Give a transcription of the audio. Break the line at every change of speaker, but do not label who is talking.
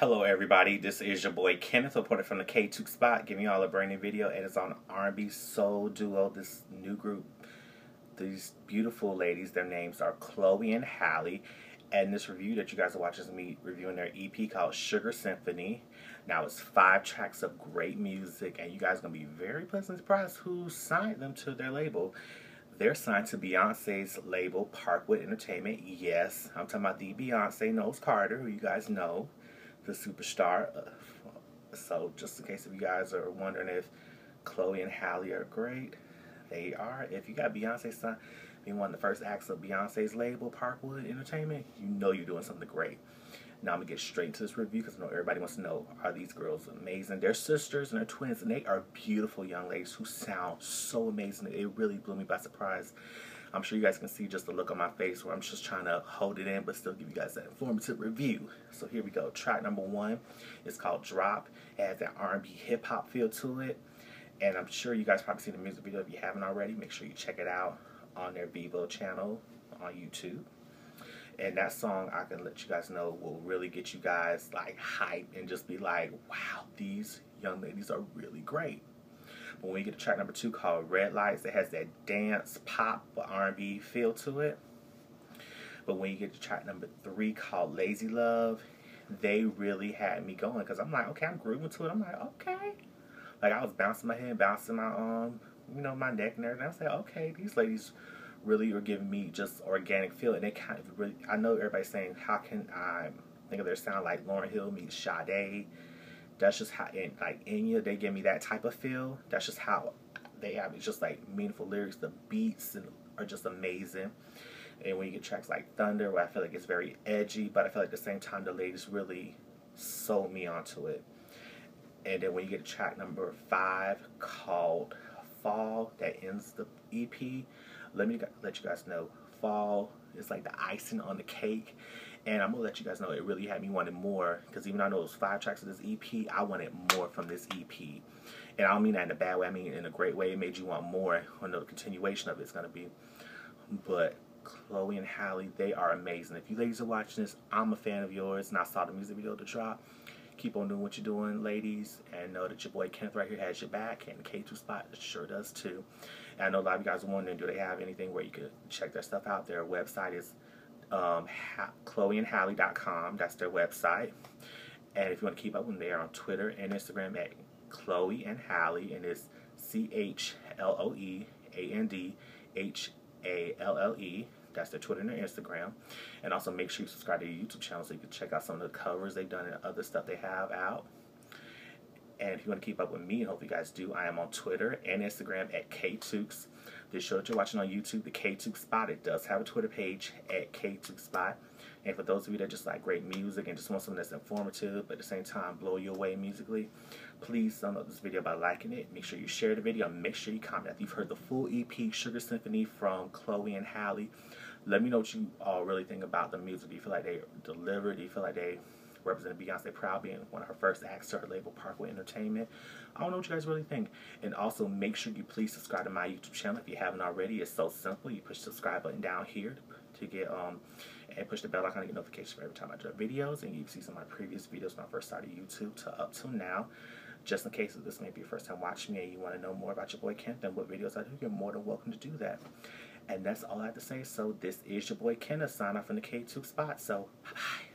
Hello everybody, this is your boy Kenneth, reporting from the KTookes spot, giving y'all a brand new video. And It is on R&B Soul Duo, this new group. These beautiful ladies, their names are Chloe and Halle. And this review that you guys are watching is me reviewing their EP called Sugar Symphony. Now it's five tracks of great music, and you guys are going to be very pleasantly surprised who signed them to their label. They're signed to Beyonce's label, Parkwood Entertainment. Yes, I'm talking about the Beyonce Knowles Carter, who you guys know the superstar. Uh, so just in case if you guys are wondering if Chloe and Halle are great, they are. If you got Beyonce son being one of the first acts of Beyonce's label, Parkwood Entertainment, you know you're doing something great. Now I'm gonna get straight into this review because I know everybody wants to know are these girls amazing? They're sisters and they're twins and they are beautiful young ladies who sound so amazing. It really blew me by surprise. I'm sure you guys can see just the look on my face where I'm just trying to hold it in but still give you guys that informative review. So here we go. Track number one is called Drop. It has that R&B hip hop feel to it. And I'm sure you guys probably seen the music video. If you haven't already, make sure you check it out on their Vevo channel on YouTube. And that song, I can let you guys know, will really get you guys like hype and just be like, wow, these young ladies are really great. But when you get to track number two called Red Lights, it has that dance, pop, R&B feel to it. But when you get to track number three called Lazy Love, they really had me going because I'm like, okay, I'm grooving to it. I'm like, okay. Like I was bouncing my head, bouncing my um, you know, my neck and everything. I was like, okay, these ladies really are giving me just organic feel, and they kind of really. I know everybody's saying, how can I think of their sound like Lauryn Hill meets Sade? That's just how, and like Enya, they give me that type of feel. That's just how they have. It's just like meaningful lyrics. The beats and are just amazing. And when you get tracks like Thunder, where I feel like it's very edgy, but I feel like at the same time the ladies really sold me onto it. And then when you get track number five called Fall, that ends the EP. Let me let you guys know, Fall is like the icing on the cake. And I'm gonna let you guys know it really had me wanting more because even though I know it was five tracks of this EP, I wanted more from this EP. And I don't mean that in a bad way. I mean in a great way. It made you want more. I know the continuation of it's gonna be. But Chloe and Halle, they are amazing. If you ladies are watching this, I'm a fan of yours, and I saw the music video to drop. Keep on doing what you're doing, ladies, and know that your boy Kenneth right here has your back, and KTookes Spot sure does too. And I know a lot of you guys are wondering, do they have anything where you could check their stuff out? Their website is um, ChloeandHalle.com. That's their website. And if you want to keep up with them, they are on Twitter and Instagram at Chloe and Halle, and it's C H L O E A N D H A L L E. That's their Twitter and their Instagram. And also make sure you subscribe to their YouTube channel so you can check out some of the covers they've done and other stuff they have out. And if you want to keep up with me, and hope you guys do, I am on Twitter and Instagram at KTookes. This show that you're watching on YouTube, the KTookes Spot, it does have a Twitter page at KTookes Spot. And for those of you that just like great music and just want something that's informative, but at the same time blow you away musically, please thumb up this video by liking it. Make sure you share the video make sure you comment. If you've heard the full EP, Sugar Symphony from Chloe and Halle, let me know what you all really think about the music. Do you feel like they delivered? Do you feel like they represented Beyonce proud being one of her first acts to her label Parkwood Entertainment. I don't know what you guys really think. And also make sure you please subscribe to my YouTube channel if you haven't already. It's so simple. You push the subscribe button down here to get um and push the bell icon to get notifications for every time I drop videos and you can see some of my previous videos when I first started YouTube to up till now. Just in case this may be your first time watching me and you want to know more about your boy Kent and what videos I do, you're more than welcome to do that. And that's all I have to say. So this is your boy Ken, a sign off from the KTookes spot. So bye.